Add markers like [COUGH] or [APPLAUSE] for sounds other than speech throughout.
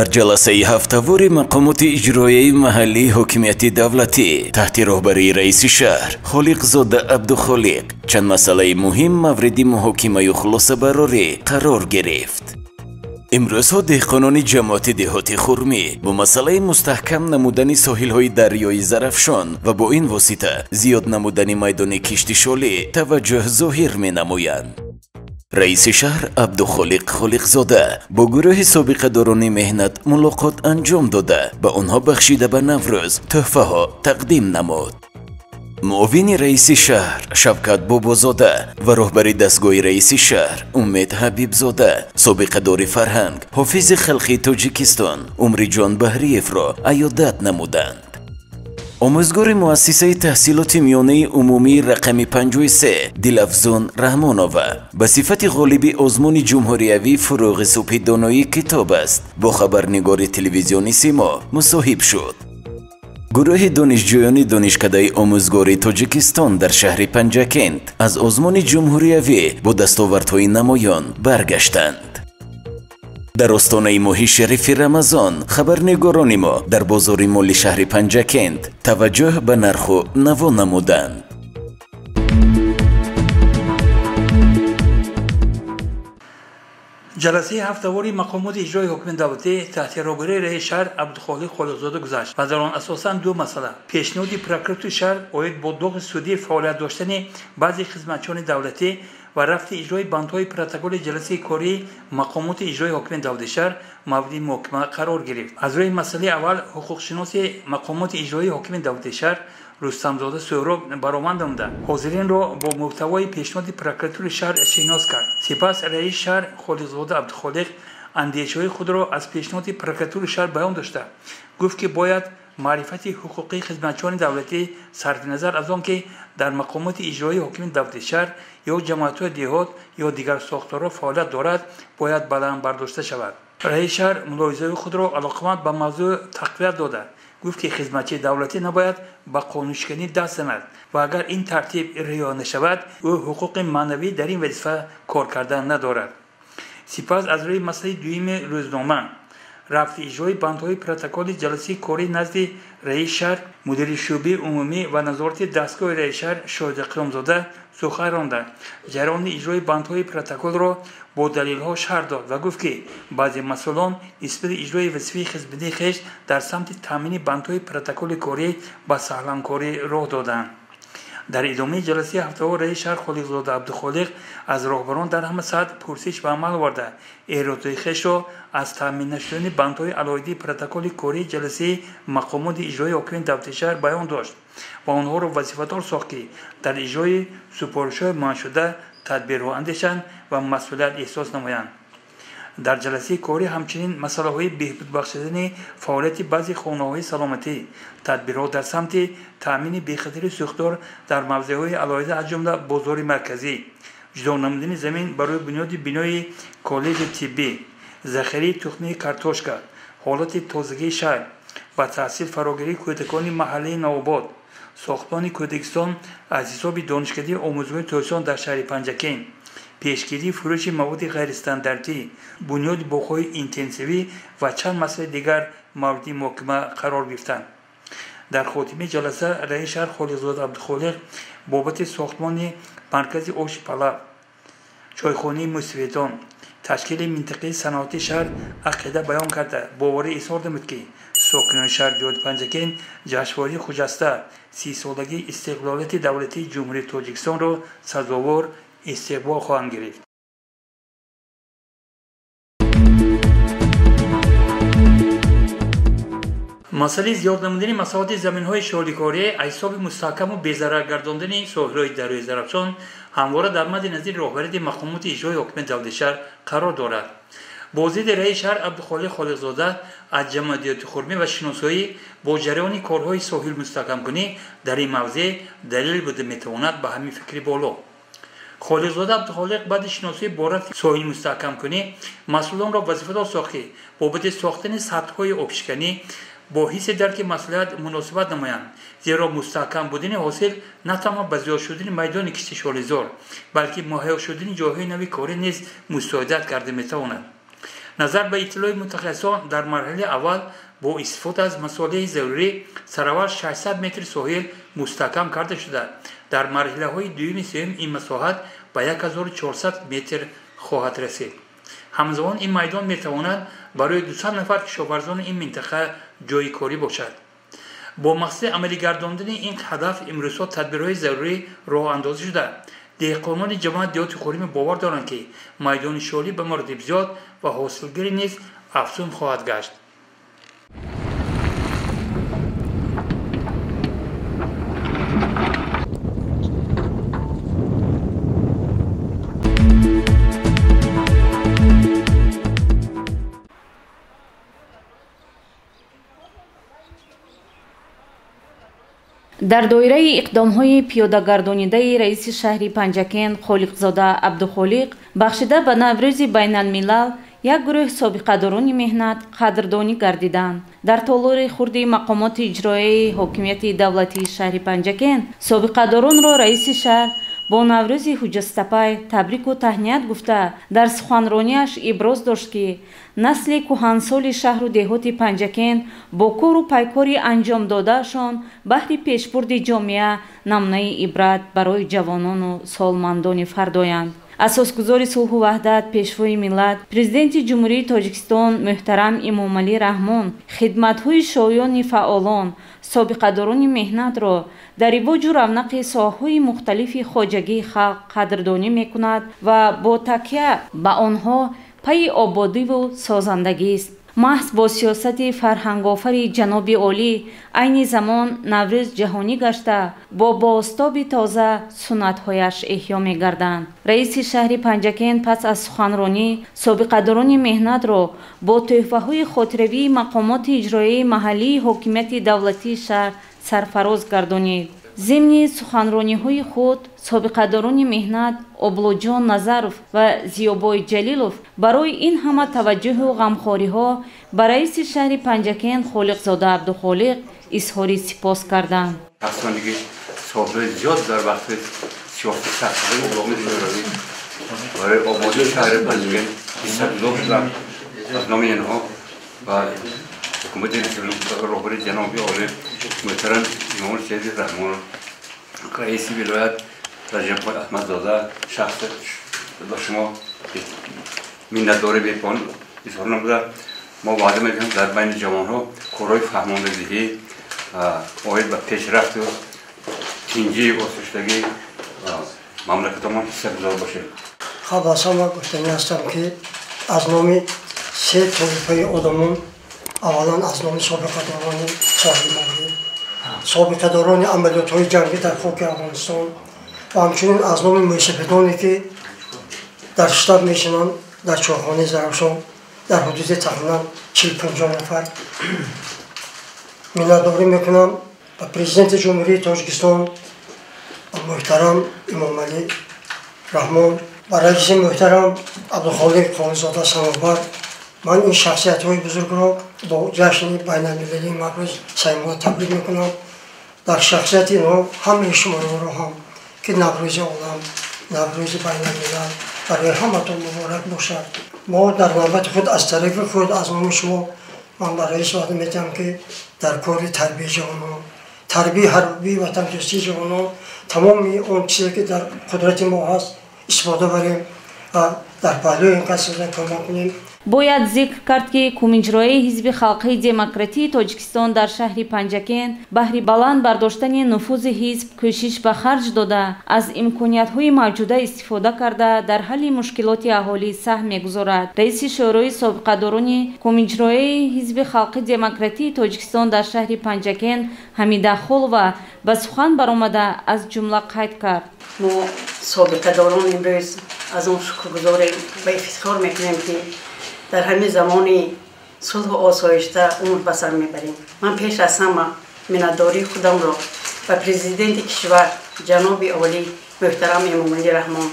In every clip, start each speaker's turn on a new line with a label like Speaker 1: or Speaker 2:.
Speaker 1: дар ҷаласаи ҳафтавори мақомоти иҷроияи маҳаллии ҳокимияти давлатӣ таҳти роҳбарии раиси шаҳр холиқзода абдухолиқ чанд масъалаи муҳим мавриди муҳокимаю хулосабарорӣ қарор гирифт. Имрӯзҳо деҳқонони ҷамоати деҳоти хурмӣ бо масъалаи мустаҳкам намудани соҳилҳои дарёи зарафшон ва бо ин восита зиёд намудани майдони киштишолӣ таваҷҷӯҳ зоҳир менамоянд раиси шаҳр абдухолиқ холиқзода бо гурӯҳи собиқадорони меҳнат мулоқот анҷом дода ба онҳо бахшида ба наврӯз тӯҳфаҳо тақдим намуд муовини раиси шаҳр шавкат бобозода ва роҳбари дастгоҳи раиси шаҳр умед ҳабибзода собиқадори фарҳанг ҳофизи халқи тоҷикистон умриҷон баҳриевро аёдат намуданд омӯзгори муассисаи таҳсилоти миёнаи умумии рақами 53 дилафзон раҳмонова ба сифати ғолиби озмуни ҷумҳуриявии фуруғи субҳи доноии китоб аст. Бо хабарнигори телевизиони симо мусоҳиб шуд. Гурӯҳи донишҷӯёни донишкадаи омӯзгории тоҷикистон дар шаҳри панҷакент аз озмуни ҷумҳуриявӣ бо дастовардҳои намоён баргаштанд дар остонаи моҳи шарифи рамазон хабарнигорони мо дар бозори моли шаҳри панҷакент таваҷҷӯҳ ба нарху наво намуданд
Speaker 2: ҷаласаи ҳафтавори мақомоти иҷрои ҳукми давлатӣ таҳти роҳбарии раиси шаҳр абдухолиқ холиқзода гузашт ва дар он асосан ду масъала пешниҳоди прокуратури шаҳр оид бо доғи судӣ фаъолият доштани баъзе хизматчиёни давлатӣ ва рафти иҷрои бандҳои протоколи ҷаласаи кории мақомоти иҷрои ҳокими давлати шаҳр мавриди муҳокима қарор гирифт. Аз рӯи масъалаи аввал ҳуқуқшиноси мақомоти иҷроии ҳокими давлати шаҳр рустамзода сӯҳроб баромад намуда. Ҳозиринро бо муҳтавои пешниҳоди прокуратури шаҳр шинос кард. Сипас раиси шаҳр холиқзода абдухолиқ андешаҳои худро аз пешниҳоди прокуратури шаҳр баён дошта. Гуфт ки бояд маърифати ҳуқуқии хизматчиёни давлатӣ сарфи назар аз он ки дар мақомоти иҷроии ҳокими давлати шаҳр ё ҷамоатҳои деҳот ё дигар сохторҳо фаъолият дорад бояд баланд бардошта шавад. Раиси шаҳр мулоҳизаҳои худро алоқаманд ба мавзӯъ тақвият дода. Гуфт ки хизматчии давлатӣ набояд ба қонуншиканӣ даст занад ва агар ин тартиб риоя нашавад ӯ ҳуқуқи маънавӣ дар ин вазифа кор кардан надорад. Сипас аз рӯи масъалаи дуюми рӯзнома рафти иҷрои бандҳои протоколи ҷаласаи корӣ назди раиси шаҳр мудири шӯъбаи умумӣ ва назорати дастгоҳи раиси шаҳр шоҳиди қиёмзода сухан ронда. Ҷараёни иҷрои бандҳои протоколро бо далелҳо шарҳ дод ва гуфт ки баъзе масъулон нисбати иҷрои вазифаи хизбинии хеш дар самти таъмини бандҳои протоколи корӣ ба саҳланкорӣ роҳ доданд дар идомаи ҷаласаи ҳафтаҳо раиси шаҳр холиқзода абдухолиқ аз роҳбарон дар ҳама сатҳ пурсиш ба амал оварда. Эҳротҳои хешро аз таъмин нашудани бандҳои алоҳидии протоколи кории ҷаласаи мақомоти иҷроии ҳокими давлати шаҳр баён дошт. Ва онҳоро вазифадор сохт ки дар иҷрои супоришҳои муайяншуда тадбирҳо андешанд ва масъулият эҳсос намоянд дар ҷаласаи корӣ ҳамчунин масъалаҳои беҳбудбахшидани фаъолияти баъзе хонаҳои саломатӣ. Тадбирҳо дар самти таъмини бехатари сӯхтор дар мавзеъҳои алоҳида аз ҷумла бозори марказӣ. Ҷудо намудани замин барои бунёди бинои коллеҷи тиббӣ захирии тухмии картошка ҳолати тозагии шаҳр ба таҳсил фарогирии кӯдакони маҳаллии навобод сохтмони кӯдакистон аз ҳисоби донишкадии омӯзгои тоҷикистон дар шаҳри панҷакин пешгирии фурӯши маводи ғайристандартӣ бунёди боғҳои интенсивӣ ва чанд масъалаи дигар мавриди муҳокима қарор гирифтанд. Дар хотимаи ҷаласа раиси шаҳр холиқзода абдухолиқ бобати сохтмони маркази оши палав чойхонаи мусведон ташкили минтақаи саноатии шаҳр ақида баён карда. Боварӣ изҳор намуд ки сокинони шаҳри диҳоти панҷакен ҷашнвории хуҷаста сисолагии истиқлолияти давлатии ҷумҳурии тоҷикистонро сазовор истиқбол хоҳанд гирифт. Масъалаи зиёд намудани масоҳати заминҳои шоликорӣ аз ҳисоби мустаҳкаму безарар гардондани соҳилҳои дарёи зарафшон ҳамвора дар мадди назири роҳбарияти мақомоти иҷрои ҳокими давлати шаҳр қарор дорад. Бо зидди раиси шаҳр абдухолиқ холиқзода аз ҷамъиятиёти хурмӣ ва шиносоӣ бо ҷараёни корҳои соҳил мустаҳкамкунӣ дар ин мавзеъ далел буда метавонад ба ҳамин фикри боло холиқзода абдухолиқ баъди шиносии бо рафти соҳил мустаҳкамкунӣ масъулонро вазифадор сохт ки бобати сохтани сатҳҳои обшиканӣ бо ҳисси дарки масъулият муносибат намоянд зеро мустаҳкам будани ҳосил на танҳо ба зиёд шудани майдони киштишолизор балки муҳайё шудани ҷойҳои нави корӣ низ мусоидат карда метавонад. Назар ба иттилои мутахассисон дар марҳилаи аввал бо истифода аз масолиҳи зарурӣ саравар 600 метри соҳил мустаҳкам карда шуда. Дар марҳилаҳои дуюми сеюм ин масоҳат ба 1400 метр хоҳад расид ҳамзамон ин майдон метавонад барои 200 нафар кишоварзони ин минтақа ҷойи корӣ бошад. Бо мақсади амалӣ гардондани ин ҳадаф имрӯзҳо тадбирҳои зарурӣ роҳандозӣ шуда. Деҳқонони ҷамоати деҳоти хуримӣ бовар доранд ки майдони шолӣ ба мороди зиёд ва ҳосилгирӣ низ афзун хоҳад гашт
Speaker 3: дар доираи иқдомҳои пиёдагардонидаи раиси шаҳри панҷакен холиқзода абдухолиқ бахшида ба наврӯзи байналмилал як гурӯҳ собиқадорони меҳнат қадрдонӣ гардиданд. Дар толори хурди мақомоти иҷроияи ҳокимияти давлатии шаҳри панҷакен собиқадоронро раиси шаҳр бо наврӯзи ҳуҷҷатсапай табрику таҳният гуфта дар суханронияш иброз дошт ки насли кӯҳансоли шаҳру деҳоти панҷакен бо кору пайкори анҷомдодаашон баҳри пешбурди ҷомеа намунаи ибрат барои ҷавонону солмандони фардоянд асосгузори сулҳу ваҳдат пешвои миллат президенти ҷумҳурии тоҷикистон муҳтарам эмомалӣ раҳмон хидматҳои шоёни фаъолон собиқадорони меҳнатро. Дар ивоҷу равнақи соҳаҳои мухталифи хоҷагии халқ қадрдонӣ мекунад ва бо такя ба онҳо пайи ободиву созандагист маҳз бо сиёсати фарҳангофари ҷаноби олӣ айни замон наврӯз ҷаҳонӣ гашта бо бостоби тоза суннатҳояш эҳьё мегарданд. Раиси шаҳри панҷакен пас аз суханронӣ собиқадорони меҳнатро бо тӯҳфаҳои хотиравии мақомоти иҷроияи маҳаллии ҳокимияти давлатии шаҳр сарфароз гардонид зимни суханрониҳои худ собиқадорони меҳнат облоҷон назаров ва зиёбой ҷалилов барои ин ҳама таваҷҷӯҳу ғамхориҳо ба раиси шаҳри панҷакен холиқзода абдухолиқ изҳори сипос карданд.
Speaker 4: Барои ободии шаҳри панҷакен аз номи инҳо ва ҳукумати роҳбари ҷаноби олӣ муҳтарам имом шери раҳмон раиси вилоят раҷаббой аҳмадзода шахс ба шумо миннатдорӣ бепон изҳор намуда мо ваъда мекунем дар байни ҷавонҳо корҳои фаҳмондадиҳӣ оид ба пешрафту тинҷии осуштагӣ мамлакатамон ҳиссагузор бошем
Speaker 5: хаб аз ҳама гуфтанӣ ҳастам ки аз номи се тоифаи одамон аввалан аз номи собиқадорони соҳили мавлӣ собиқадорони амалиётҳои ҷангӣ дар хоки афғонистон ва ҳамчунин аз номи муисапидоне ки дар штаб мешинанд дар чорхонаи заравшон дар ҳудуди тақрибан чил пинҷо нафар [CLEARS THROAT] миннатдорӣ мекунам ба президенти ҷумҳурии тоҷикистон муҳтарам имомалӣ раҳмон ба раиси муҳтарам абдухолиқ қонизода самобар ман ин шахсиятҳои бузургро бо ҷашни байналмилалии маврӯз саймона табрик мекунам. Дар шахсияти инҳо ҳамаи шуморо ҳам ки наврӯзи олам наврӯзи байналмилал барои ҳаматон муборак бошад. Мо дар навбати худ аз тарафи худ аз номи шумо ман ба раис ваъда медиҳам ки дар кори тарбияи ҷавонон тарбияи ҳарбии ватандӯстии ҷавонон тамоми он чизе ки дар қудрати мо ҳаст истифода барем ва дар паҳлӯи ин қасрда кӯмак кунем
Speaker 3: бояд зикр кард ки кумиҷроии ҳизби халқии демократии тоҷикистон дар шаҳри панҷакен баҳри баланд бардоштани нуфузи ҳизб кӯшиш ба харҷ дода. Аз имкониятҳои мавҷуда истифода карда дар ҳалли мушкилоти аҳолӣ саҳм мегузорад. Раиси шӯрои собиқадорони кумиҷроии ҳизби халқии демократии тоҷикистон дар шаҳри панҷакен ҳамида холова ба сухан баромада аз ҷумла қайд кард.
Speaker 6: Мо собиқадорон имрӯз аз он шукргузорем ба ифтихор мекунем ки дар ҳамин замони сулҳу осоишта умр ба сар мебарем ман пеш аз ҳама миннатдории худамро ба президенти кишвар ҷаноби олӣ муҳтарам эмомалӣ раҳмон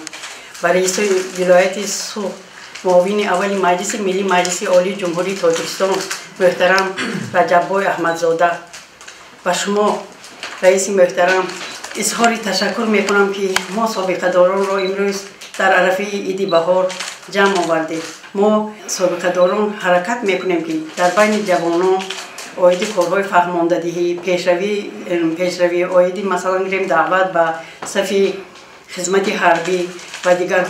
Speaker 6: ба раисои вилояти сух муовини аввали маҷлиси миллӣ маҷлиси олии ҷумҳурии тоҷикистон муҳтарам раҷаббой аҳмадзода ба шумо раиси муҳтарам изҳори ташаккур мекунам ки мо собиқадоронро имрӯз дар арафии иди баҳор ҷамъ овардед мо собиқадорон ҳаракат мекунем ки дар байни ҷавонон оиди корҳои фаҳмондадиҳӣ пешравӣ пешравӣ оиди масалан гирем даъват ба сафи хизмати ҳарбӣ ва дигар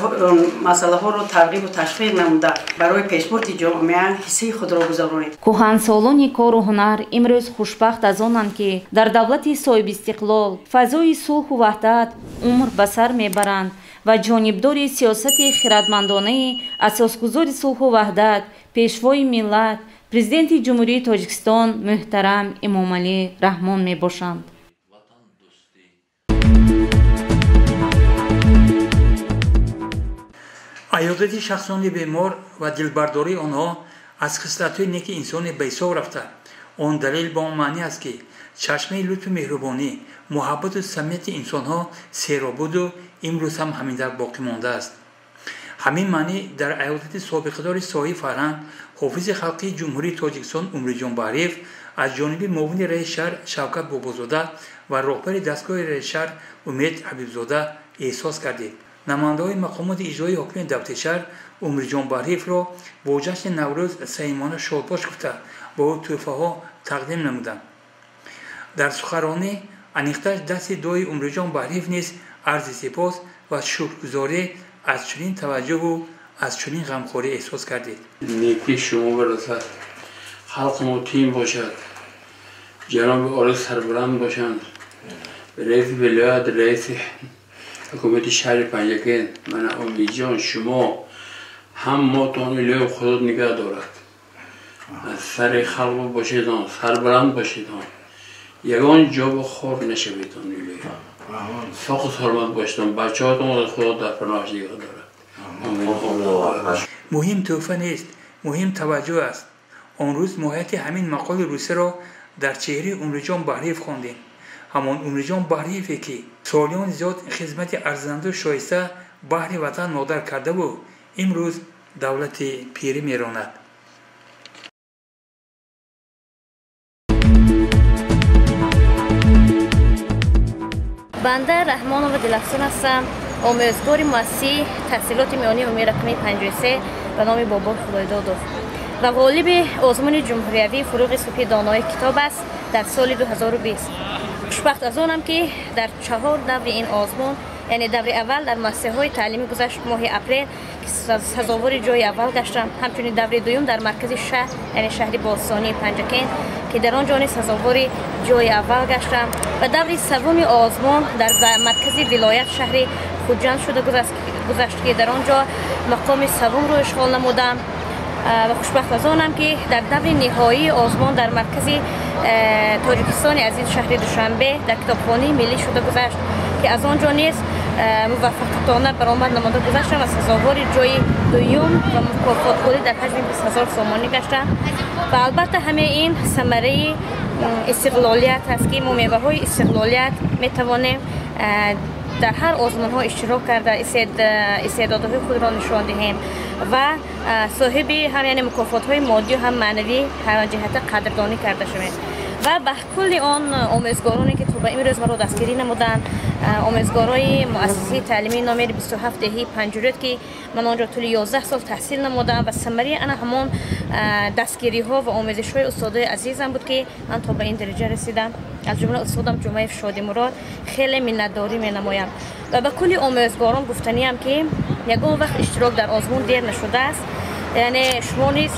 Speaker 6: масъалаҳоро тарғибу ташвиқ намуда барои пешбурди ҷомеа ҳиссаи худро гузаронем.
Speaker 3: Кӯҳансолони кору ҳунар имрӯз хушбахт аз онанд ки дар давлати соҳибистиқлол фазои сулҳу ваҳдат умр ба сар мебаранд ва ҷонибдори сиёсати хиратмандонаи асосгузори сулҳу ваҳдат пешвои миллат президенти ҷумҳурии тоҷикистон муҳтарам эмомалӣ раҳмон мебошанд.
Speaker 2: Айодати шахсони бемор ва дилбардории онҳо аз хислатҳои неки инсони беҳисоб рафта. Он далел ба он маънӣ аст ки чашмаи лутфу меҳрубонӣ муҳаббату самимияти инсонҳо серобуду имрӯз ҳам ҳаминдар боқӣ мондааст. Ҳамин маънӣ дар айодати собиқадори соҳаи фарҳанг ҳофизи халқии ҷумҳурии тоҷикистон умриҷон баҳриев аз ҷониби муовини раиси шаҳр шавкат бобозода ва роҳбари дастгоҳи раиси шаҳр умед ҳабибзода эҳсос гардид намояндаҳои мақомоти иҷроии ҳокими давлати шаҳр умриҷон баҳриевро бо ҷашни наврӯз самимона шодбош гуфта ба ӯ тӯҳфаҳо тақдим намуданд. Дар суханронӣ аниқташ дасти дуои умриҷон баҳриев низ арзи сипос ва шукргузорӣ аз чунин таваҷҷӯҳу аз чунин ғамхорӣ эҳсос кардед
Speaker 7: неки шумо барасад халқи мо тим бошад ҷаноби оли сарбуланд бошанд раиси вилоят раиси ҳукумати шаҳри панҷакен мана умидҷон шумо ҳам мотон илоҳи худо нигаҳ дорад аз сари халқу бошедон сарбуланд бошедон ягон ҷобу хор нашаведон илоҳи соқу саломат бошедон бачаҳотон худо дар паноҳаш нигаҳ дорад.
Speaker 2: Муҳим тӯҳфа нест. Муҳим таваҷҷӯҳ аст. Он рӯз моҳияти ҳамин мақоли русиро дар чеҳраи умриҷон баҳриев хондем. Ҳамон умриҷон баҳриеве ки солиёни зиёд хизмати арзанду шоиста баҳри ватан модар кардаву имрӯз давлати пирӣ меронад
Speaker 8: банда раҳмонова дилафзун ҳастам. Омӯзгори муассисии таҳсилоти миёнии умумии рақами 53 ба номи бобор худойдодов ва ғолиби озмуни ҷумҳуриявии фуруғи субҳи донои китоб аст дар соли 2020 хушбахт аз онам ки дар чаҳор даври ин озмун яъне даври аввал дар муассисаҳои таълимӣ гузашт моҳи апрел ки сазовори ҷои аввал гаштам ҳамчунин даври дуюм дар маркази шаҳр яъне шаҳри бостонии панҷакен ки дар он ҷо низ сазовори ҷои аввал гаштам ва даври саввуми озмун дар маркази вилоят шаҳри хуҷанд шуда гузашт ки дар он ҷо мақоми саввумро ишғол намудам ва хушбахт аз онам ки дар даври ниҳоии озмон дар маркази Э, тоҷикистони азиз шаҳри душанбе дар китобхонаи миллӣ шуда гузашт ки муваффақатона баромад намуда гузаштам ва сазовори ҷои дуюм ва мукофотхӯрӣ дар ҳаҷми бист ҳазор сомонӣ гаштам ва албатта ҳамаи ин самараи истиқлолият аст ки мо меваҳои истиқлолият метавонем дар ҳар озмунҳо иштирок карда истеъдодҳои худро нишон диҳем. Ва соҳиби ҳам яъне мукофотҳои моддию ҳам маънавӣ ҳаман ҷиҳата қадрдонӣ карда шавем ва ба кулли он омӯзгороне ки то ба имрӯз маро дастгирӣ намуданд омӯзгорои муассисаи таълимии номери 27 деҳии панҷурӯд ки ман он ҷо тӯли 11 сол таҳсил намудам ва самари ана ҳамон дастгириҳо ва омӯзишҳои устодои азизам буд ки ман то ба ин дараҷа расидам аз ҷумла устодам ҷумаев шодимурод хеле миннатдорӣ менамоям ва ба кулли омӯзгорон гуфтаниам ки ягон вақт иштирок дар озмун дер нашудааст яъне шумо низ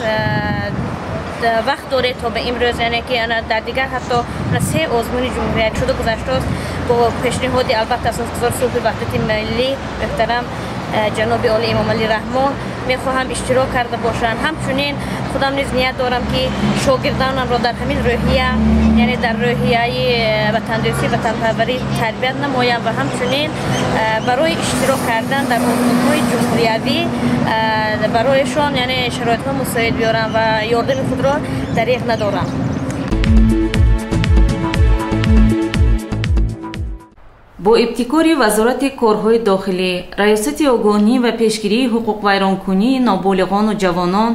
Speaker 8: вақт доред то ба имрӯз яъне ки дар дигар ҳатто се озмуни ҷумҳурият шуда гузаштааст бо пешниҳоди албатта асосгузори сулҳи ваҳдати миллӣ муҳтарам ҷаноби оли эмомалӣ раҳмон мехоҳам иштирок карда бошам ҳамчунин худам низ ният дорам ки шогирдонамро дар ҳамин рӯҳия яъне дар рӯҳияи ватандӯстӣ ватанпарварӣ тарбият намоям ва ҳамчунин барои иштирок кардан дар озмунҳои ҷумҳуриявӣ барояшон яъне шароитҳо мусоид биёрам ва ёрдами худро дариғ надорам
Speaker 3: бо ибтикори вазорати корҳои дохилӣ раёсати огоҳӣ ва пешгирии ҳуқуқвайронкунии ноболиғону ҷавонон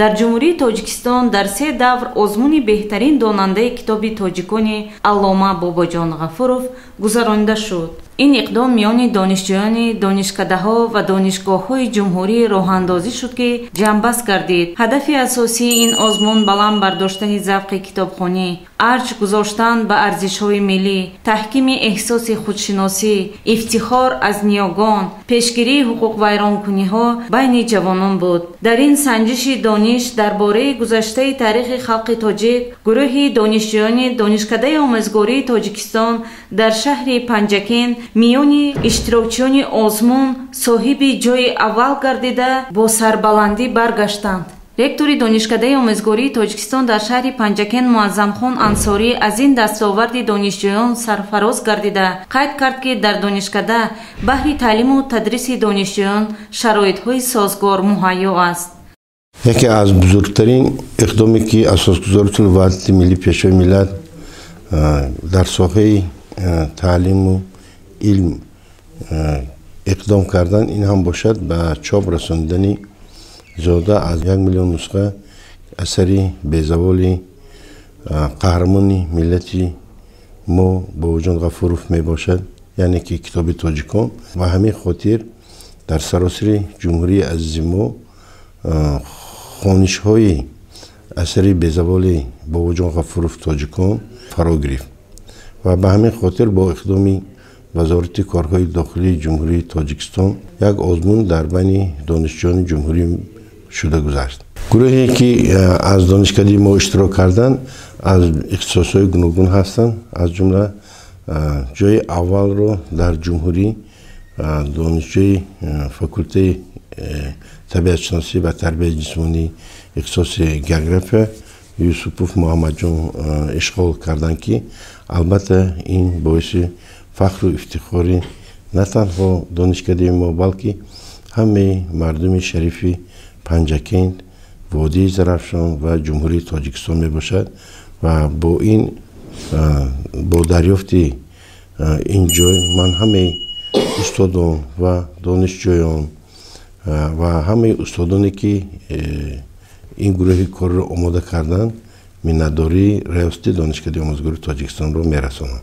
Speaker 3: дар ҷумҳурии тоҷикистон дар се давр озмуни беҳтарин донандаи китоби тоҷикони аллома бобоҷон ғафуров гузаронида шуд. Ин иқдом миёни донишҷӯёни донишкадаҳо ва донишгоҳҳои ҷумҳурӣ роҳандозӣ шуд ки ҷамъбаст гардид. Ҳадафи асосии ин озмун баланд бардоштани завқи китобхонӣ арҷ гузоштан ба арзишҳои миллӣ таҳкими эҳсоси худшиносӣ ифтихор аз ниёгон пешгирии ҳуқуқвайронкуниҳо байни ҷавонон буд. Дар ин санҷиши дониш дар бораи гузаштаи таърихи халқи тоҷик гурӯҳи донишҷӯёни донишкадаи омӯзгории тоҷикистон дар шаҳри панҷакен миёни иштирокчиёни озмун соҳиби ҷойи аввал гардида бо сарбаландӣ баргаштанд ректори донишкадаи омӯзгории тоҷикистон дар шаҳри панҷакен муаззамхон ансорӣ аз ин дастоварди донишҷӯён сарфароз гардида. Қайд кард ки дар донишкада баҳри таълиму тадриси донишҷӯён шароитҳои созгор муҳайё аст.
Speaker 9: Яке аз бузургтарин иқдоме ки асосгузори шуд ваҳдати миллии пешвои миллат дар соҳаи таълиму илм иқдом кардан ин ҳам бошад ба чоп расонидани зиёда аз як миллион нусха асари безаволи қаҳрамони миллати мо бобоҷон ғафуров мебошад яъне ки китоби тоҷикон ва ҳамин хотир дар саросири ҷумҳурии азизи мо хонишҳои асари безаволи бобоҷон ғафуров тоҷикон фаро гирифт ва ба ҳамин хотир бо иқдоми вазорати корҳои дохилии ҷумҳурии тоҷикистон як озмун дар байни донишҷӯёни ҷумҳурӣ шуда гузашт. Гурӯҳе ки э, аз донишкадии мо иштирок карданд аз ихтисосҳои гуногун ҳастанд аз ҷумла э, ҷои аввалро дар ҷумҳурӣ э, донишҷӯи факултаи табиатшиносӣ ва тарбияи ҷисмонӣ ихтисоси география юсупов муҳаммадҷон ишғол карданд ки албатта ин боиси фахру ифтихори на танҳо донишкадии мо балки ҳамаи мардуми шарифи панҷакент водии зарафшон ва ҷумҳурии тоҷикистон мебошад ва бо ин бо дарёфти ин ҷой ман ҳамаи устодон ва донишҷӯён ва ҳамаи устодоне ки э, ин гурӯҳи корро омода карданд миннатдории раёсати донишкадии омӯзгории тоҷикистонро мерасонам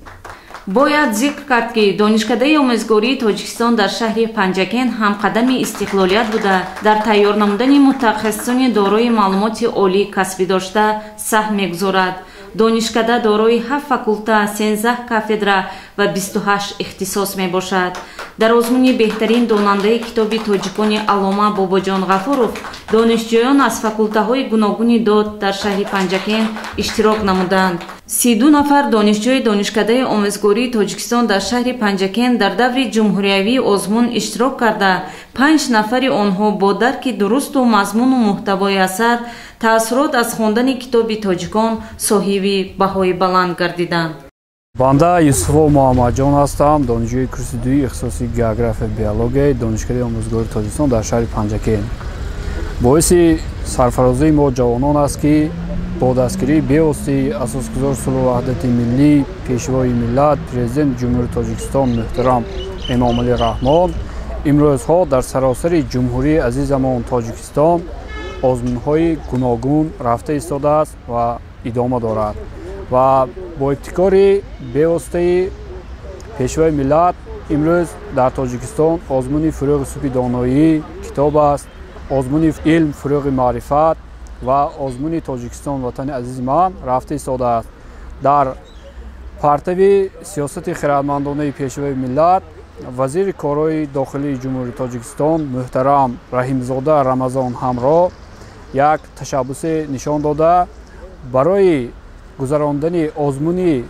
Speaker 3: бояд зикр кард ки донишкадаи омӯзгории тоҷикистон дар шаҳри панҷакен ҳамқадами истиқлолият буда. Дар тайёр намудани мутахассисони дорои маълумоти олӣ касбӣ дошта саҳм мегузорад донишкада дорои ҳафт факулта сенздаҳ кафедра ва бисту ҳашт ихтисос мебошад. Дар озмуни беҳтарин донандаи китоби тоҷикони аллома бобоҷон ғафуров донишҷӯён аз факултаҳои гуногуни дод дар шаҳри панҷакен иштирок намуданд. Сиду нафар донишҷӯи донишкадаи омӯзгории тоҷикистон дар шаҳри панҷакен дар даври ҷумҳуриявии озмун иштирок карда. Панҷ нафари онҳо бо дарки дурусту мазмуну муҳтавои асар таассурот аз хондани китоби тоҷикон соҳиби баҳои баланд гардиданд
Speaker 10: банда юсуфо муҳаммадҷон ҳастам. Донишҷӯи курси дуи ихтисоси география биология донишкадаи омӯзгори тоҷикистон дар шаҳри панҷакен боиси сарфарозии мо ҷавонон аст ки бо дастгирии бевоситаи асосгузори сулҳу ваҳдати миллӣ пешвои миллат президенти ҷумҳурии тоҷикистон муҳтарам эмомалӣ раҳмон имрӯзҳо дар саросари ҷумҳурии азизамон тоҷикистон озмунҳои гуногун рафта истодааст ва идома дорад. Ва бо ибтикори бевоситаи пешвои миллат имрӯз дар тоҷикистон озмуни фурӯғи субҳи доноӣ китоб аст озмуни илм фурӯғи маърифат ва озмуни тоҷикистон ватани азизи ман рафта истодааст. Дар партави сиёсати хиратмандонаи пешвои миллат вазири корҳои дохилии ҷумҳурии тоҷикистон муҳтарам раҳимзода рамазон ҳамро як ташаббусе нишон дода. Барои гузарондани озмуни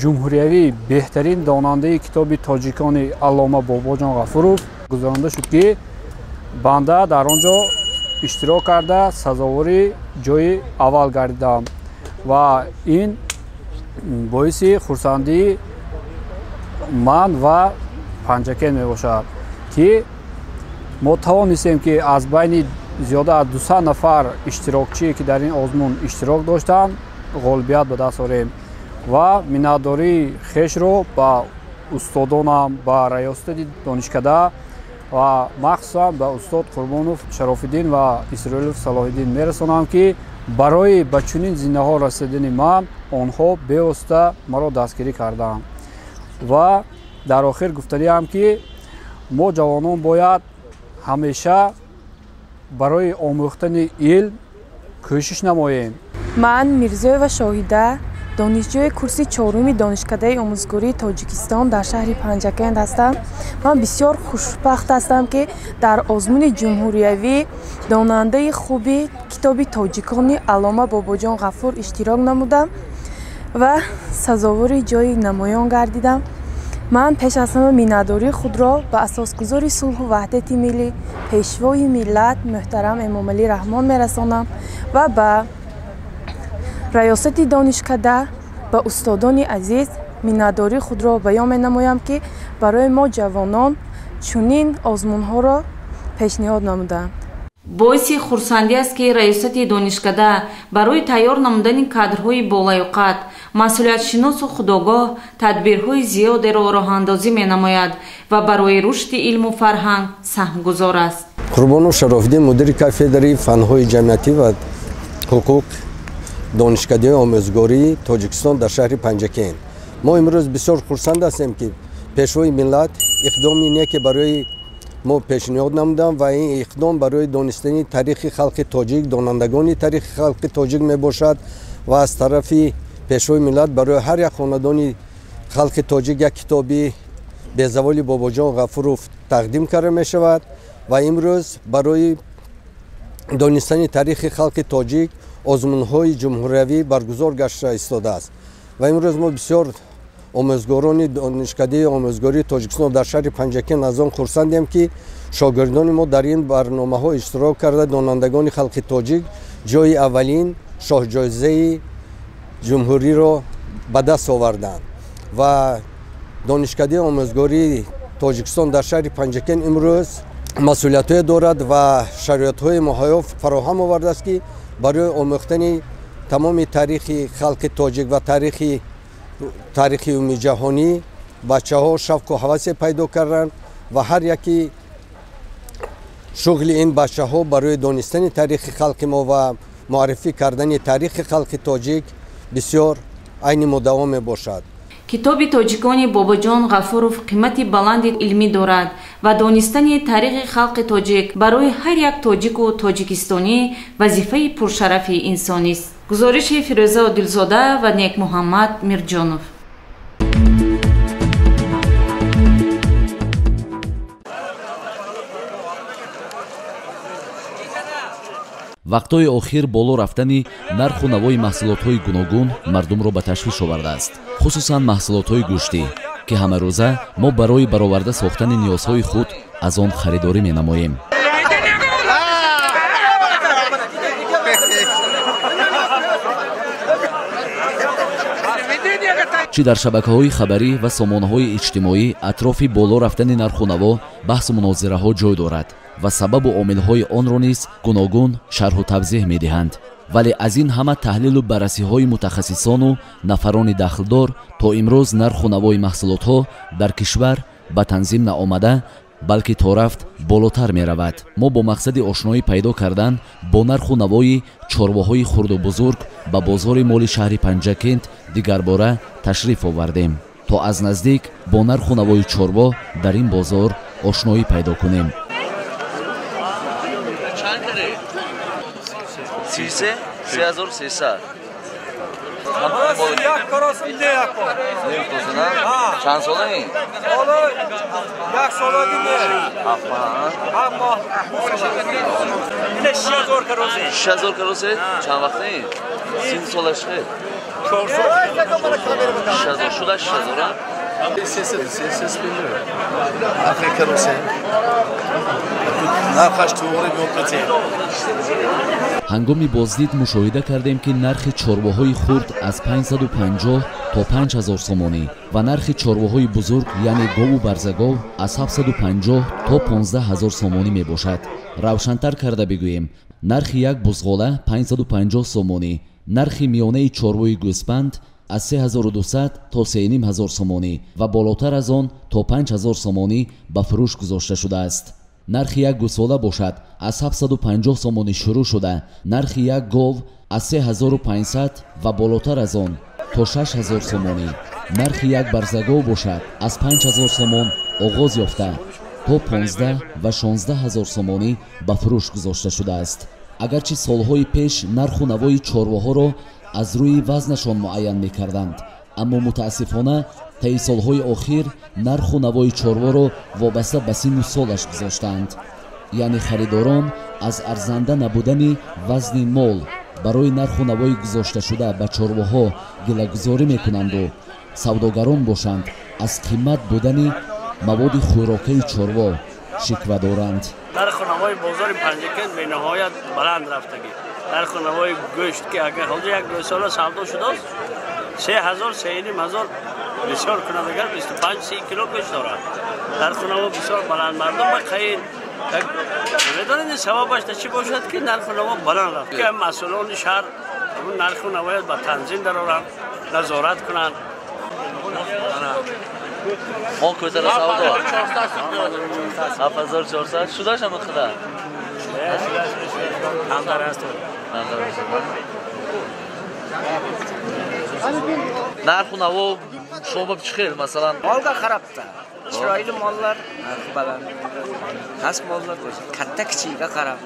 Speaker 10: ҷумҳуриявӣ беҳтарин донандаи китоби тоҷикони аллома бобоҷон ғафуров гузаронда шуд ки банда дар он ҷо иштирок карда сазовори ҷои аввал гардидам. Ва ин боиси хурсандии ман ва панҷакен мебошад ки мо тавонистем ки аз байни зиёда аз дуса нафар иштирокчие ки дар ин озмун иштирок доштанд ғолибият ба даст орем. Ва миннатдории хешро ба устодонам ба раёсати донишкада ва махсусан ба устод қурбонов шарофиддин ва исроилов салоҳиддин мерасонам ки барои ба чунин зиндаҳо расидани ман онҳо бевосита маро дастгирӣ кардаанд ва дар охир гуфтаниам ки мо ҷавонон бояд ҳамеша барои омӯхтани илм кӯшиш намоем.
Speaker 11: Ман мирзоева шоҳида донишҷӯи курси чоруми донишкадаи омӯзгории тоҷикистон дар шаҳри панҷакент ҳастам. Ман бисёр хушбахт ҳастам ки дар озмуни ҷумҳуриявӣ донандаи хуби китоби тоҷикони алома бобоҷон ғафур иштирок намудам ва сазовори ҷои намоён гардидам ман пеш аз ҳама миннатдории худро ба асосгузори сулҳу ваҳдати миллӣ пешвои миллат муҳтарам эмомалӣ раҳмон мерасонам ва ба раёсати донишкада ба устодони азиз миннатдории худро баён менамоям ки барои мо ҷавонон чунин озмунҳоро пешниҳод намуданд.
Speaker 3: Боиси хурсандӣ аст ки раёсати донишкада барои тайёр намудани кадрҳои болаёқат масъулиятшиносу худогоҳ тадбирҳои зиёдеро роҳандозӣ менамояд ва барои рушди илму фарҳанг саҳмгузор аст.
Speaker 12: Қурбону шарофиддин мудири кафедраи фанҳои ҷамъиятӣ ва ҳуқуқ донишкадии омӯзгории тоҷикистон дар шаҳри панҷакен мо имрӯз бисёр хурсанд ҳастем ки пешвои миллат иқдоми неке барои мо пешниҳод намудам ва ин иқдом барои донистани таърихи халқи тоҷик донандагони таърихи халқи тоҷик мебошад ва аз тарафи пешвои миллат барои ҳар як хонадони халқи тоҷик як китоби безаволи бобоҷон ғафуров тақдим карда мешавад ва имрӯз барои донистани таърихи халқи тоҷик озмунҳои ҷумҳуриявӣ баргузор гашта истодааст. Ва имрӯз мо бисёр омӯзгорони донишкадии омӯзгории тоҷикистон дар шаҳри панҷакен аз он хурсандем ки шогирдони мо дар ин барномаҳо иштирок карда донандагони халқи тоҷик. Ҷои аввалин шоҳҷоизаи ҷумҳуриро ба даст оварданд ва донишкадии омӯзгории тоҷикистон дар шаҳри панҷакен имрӯз масъулиятҳое дорад ва шароитҳои муҳайё фароҳам овардааст ки барои омӯхтани тамоми таърихи халқи тоҷик ва таърихи таърихи умумиҷаҳонӣ бачаҳо шавқу ҳавасе пайдо карданд ва ҳар яки шуғли ин бачаҳо барои донистани таърихи халқи мо ва муаррифӣ кардани таърихи халқи тоҷик бисёр айни муддао мебошад
Speaker 3: китоби тоҷикони бобоҷон ғафуров қимати баланди илмӣ дорад ва донистани таърихи халқи тоҷик барои ҳар як тоҷику тоҷикистонӣ вазифаи пуршарафи инсонист. Гузориши фирӯза одилзода ва некмуҳаммад мирҷонов
Speaker 13: вақтҳои охир боло рафтани нарху навои маҳсулотҳои гуногун мардумро ба ташвиш овардааст хусусан маҳсулотҳои гӯштӣ ки ҳамарӯза мо барои бароварда сохтани ниёзҳои худ аз он харидорӣ менамоем. Чӣ дар шабакаҳои хабарӣ ва сомонаҳои иҷтимоӣ атрофи боло рафтани нарху наво баҳсу мунозираҳо ҷой дорад ва сабабу омилҳои онро низ гуногун шарҳу тавзеҳ медиҳанд. Вале аз ин ҳама таҳлилу баррасиҳои мутахассисону нафарони дахлдор то имрӯз нарху навои маҳсулотҳо дар кишвар ба танзим наомада балки то рафт болотар меравад. Мо бо мақсади ошноӣ пайдо кардан бо нарху навои чорвоҳои хурду бузург ба бозори моли шаҳри панҷакент дигарбора ташриф овардем то аз наздик бо нарху навои чорво дар ин бозор ошноӣ пайдо кунем
Speaker 14: 33 3300 як
Speaker 15: корос неяко.
Speaker 14: Неякоси, да? Чанд сола ин? Ола
Speaker 15: як солаги не. Ҳафтмаҳ. Ҳафтмаҳ. Ина 6000 короси. 6000
Speaker 14: короси? Чанд
Speaker 15: вақт ин? Син солаш хел.
Speaker 14: 4 сол. 6000 шуда 6000 Après carrousel. нархаш туғри биёкате
Speaker 13: ҳангоми боздид мушоҳида кардем ки нархи чорвоҳои хурд аз 550 то 5000 сомонӣ ва нархи чорвоҳои бузург яъне гову барзагов аз 750 то 15000 сомонӣ мебошад. Равшантар карда бигӯем. Нархи як бузғола 550 сомонӣ. Нархи миёнаи чорвои гӯспанд аз 3200 то 3500 сомонӣ ва болотар аз он то 5000 сомонӣ ба фурӯш гузошта шудааст. Нархи як гӯсола бошад аз 750 сомонӣ шурӯъ шуда. Нархи як гов аз 3500 ва болотар аз он то 6000 сомонӣ. Нархи як барзагов бошад аз 5000 сомон оғоз ёфта. То 15 ва 16 ҳазор сомонӣ ба фурӯш гузошта шудааст. Агарчи солҳои пеш нарху навои чорвоҳоро аз рӯи вазнашон муайян мекарданд. Аммо мутаассифона таи солҳои охир нарху навои чорворо вобаста ба синну солаш гузоштаанд. Яъне харидорон аз арзанда набудани вазни мол барои нарху навои гузошташуда ба чорвоҳо гилагузорӣ мекунанду савдогарон бошанд. Аз қимат будани маводи хӯрокаи чорво шиква доранд.
Speaker 16: Нарху навои бозори панҷакент бениҳоят баланд рафтагӣ нарху навои гӯшт ки агар ҳозир як гӯсола савдо шудааст се ҳазор сеним ҳазор бисёр кунадагар бисту панҷ си кило гӯшт дорад нарху наво бисёр баланд мардум ба қаин медонед сабабаш чӣ бошад ки нарху наво баланд рафт ки масъулони шаҳр нарху навояд ба танзим дароранд назорат кунанд
Speaker 15: мо кӯтара савдо ҳафт ҳазор чорсад шудашам худа нарху наво narxu navo ishlab chiqil
Speaker 17: masalan molga qarabda chiroyli mollar narxi baland past mollar katta kichigiga
Speaker 15: qarab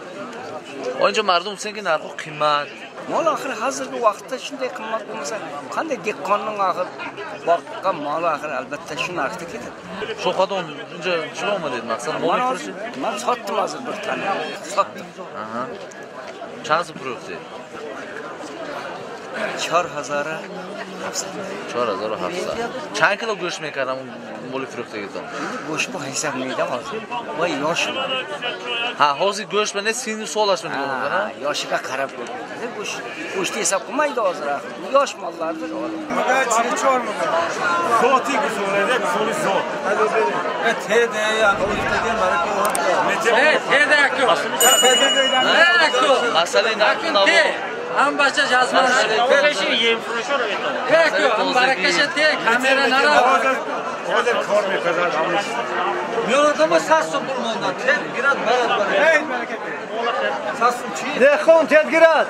Speaker 15: o'ncha mardum senga narxi qimmat
Speaker 17: mol axir hozirgi vaqtda shunday qimmat bo'lmasa qanday dehqonning axir boqqan moli axir albatta shu narxda ketadi
Speaker 15: shu qadar uncha tushunolmadi maqsad man hozir
Speaker 17: man sotdim hozir bir tane. Sotdim
Speaker 15: чанд сум фурӯхтед
Speaker 17: чор ҳазора
Speaker 15: чор ҳазору ҳафтсад. Чанд кило гӯшт мекардам моли фурӯхтагитон?
Speaker 17: Гӯшт бо ҳисаб медам ҳозир ва ёш
Speaker 15: ҳа ҳозир гӯшт ба не сину солаш
Speaker 17: менигоҳ ёшига қараб mallardır. Kuş, kuş değilse kumaydı o
Speaker 18: zira. Yoş mallardır oğlum. Maka çiğ
Speaker 15: çor mu? Zoti
Speaker 17: ki söyledi, sonu zor. Hadi benim. Evet, he de ya. O istediğin barakı o.
Speaker 15: Evet, he de yakıyor. Ne yakıyor? Asali nakın de.
Speaker 19: هم بچه جزمان هست بشین یه فروشو رو بیتونه تک هم برکش تک همه نرم
Speaker 18: Orada kar mı kadar
Speaker 19: almış? Yoradama sasun durmandan tedgirat berat berat. Evet bereket.
Speaker 18: Sasun çiğ. Dekhon tedgirat.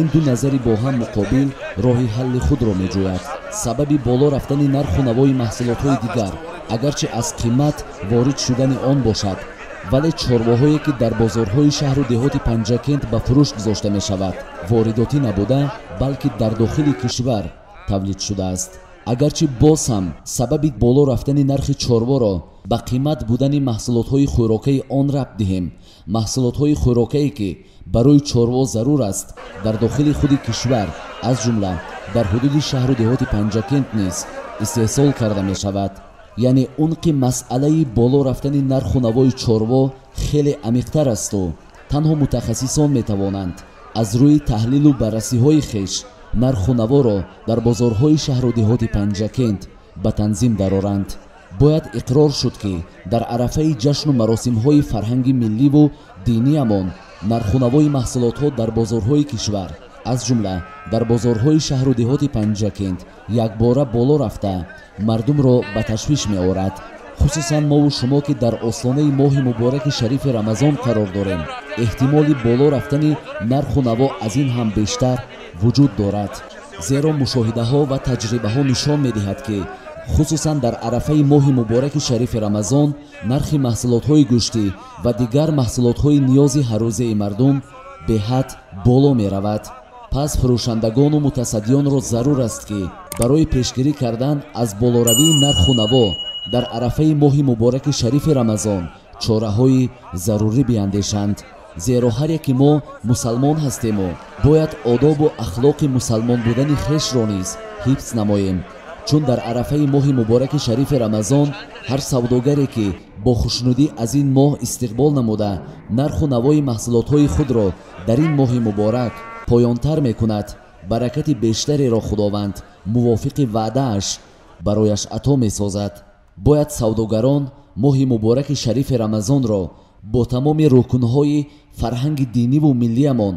Speaker 13: Ин ду назари бо ҳам муқобил роҳи ҳалли худро меҷӯяд. Сабаби боло рафтани нарху навои маҳсулотҳои дигар агарчи аз қимат ворид шудани он бошад. Вале чорвоҳое ки дар бозорҳои шаҳру деҳоти панҷакент ба фурӯш гузошта мешавад. Воридотӣ набуда балки дар дохили кишвар тавлид шудааст агарчи боз ҳам сабаби боло рафтани нархи чорворо ба қимат будани маҳсулотҳои хӯрокаи он рабт диҳем. Маҳсулотҳои хӯрокае ки барои чорво зарур аст дар дохили худи кишвар аз ҷумла дар ҳудуди шаҳру деҳоти панҷакент низ истеҳсол карда мешавад. Яъне унқи масъалаи боло рафтани нарху навои чорво хеле амиқтар асту танҳо мутахассисон метавонанд аз рӯи таҳлилу баррасиҳои хеш нарху наворо дар бозорҳои шаҳру деҳоти панҷакент ба танзим дароранд. Бояд иқрор шуд ки дар арафаи ҷашну маросимҳои фарҳанги милливу диниямон нарху навои маҳсулотҳо дар бозорҳои кишвар аз ҷумла дар бозорҳои шаҳру деҳоти панҷакент якбора боло рафта мардумро ба ташвиш меорад хусусан мову шумо ки дар остонаи моҳи мубораки шарифи рамазон қарор дорем эҳтимоли боло рафтани нарху наво аз ин ҳам бештар вуҷуд дорад зеро мушоҳидаҳо ва таҷрибаҳо нишон медиҳад ки хусусан дар арафаи моҳи мубораки шарифи рамазон нархи маҳсулотҳои гӯштӣ ва дигар маҳсулотҳои ниёзи ҳаррӯзаи мардум беҳад боло меравад пас фурӯшандагону мутасаддиёнро зарур аст ки барои пешгирӣ кардан аз болоравии нарху наво дар арафаи моҳи мубораки шарифи рамазон чораҳои зарурӣ биандешанд зеро ҳар яки мо мусалмон ҳастему. Бояд одобу ахлоқи мусалмон будани хешро низ ҳифз намоем. Чун дар арафаи моҳи мубораки шарифи рамазон ҳар савдогаре ки бо хушнудӣ аз ин моҳ истиқбол намуда нарху навои маҳсулотҳои худро дар ин моҳи муборак поёнтар мекунад. Баракати бештареро худованд мувофиқи ваъдааш барояш ато месозад бояд савдогарон моҳи мубораки шарифи рамазонро бо тамоми рукнҳои фарҳанги диниву миллиямон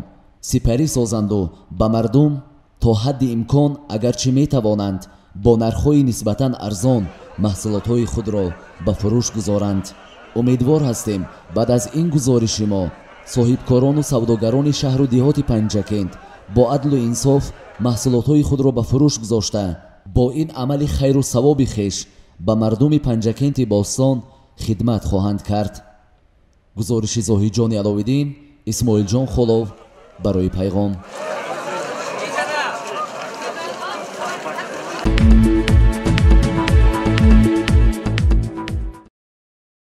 Speaker 13: сипарӣ созанду ба мардум то ҳадди имкон агарчи метавонанд бо нархҳои нисбатан арзон маҳсулотҳои худро ба фурӯш гузоранд. Умедвор ҳастем баъд аз ин гузориши мо соҳибкорону савдогарони шаҳру деҳоти панҷакент бо адлу инсоф маҳсулотҳои худро ба фурӯш гузошта бо ин амали хайру савоби хеш ба мардуми панҷакенти бостон хидмат хоҳанд кард. Гузориши зоҳиҷони аловиддин исмоилҷон холов барои пайғом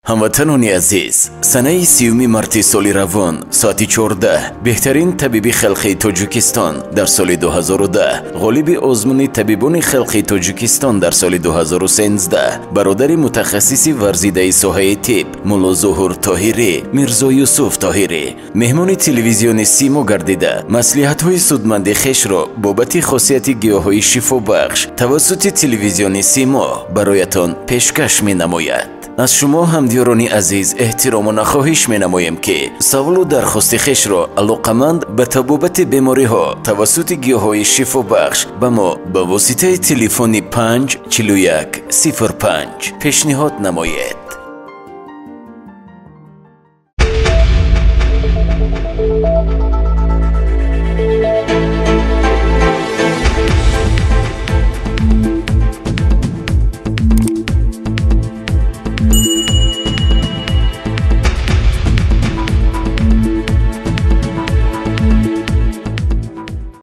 Speaker 1: ҳамватанони азиз санаи сеюми марти соли равон соати 14 беҳтарин табиби халқи тоҷикистон дар соли 2010 ғолиби озмуни табибони халқи тоҷикистон дар соли 2013 бародари мутахассиси варзидаи соҳаи тиб мулло зуҳур тоҳирӣ мирзо юсуф тоҳирӣ меҳмони телевизиони симо гардида маслиҳатҳои судманди хешро бобати хосияти гиёҳҳои шифобахш тавассути телевизиони симо бароятон пешкаш менамояд аз шумо ҳамдиёрони азиз эҳтирому нахоҳиш менамоем ки саволу дархости хешро алоқаманд ба табобати бемориҳо тавассути гиёҳҳои шифобахш ба мо ба воситаи телефони 5 41 05 пешниҳод намоед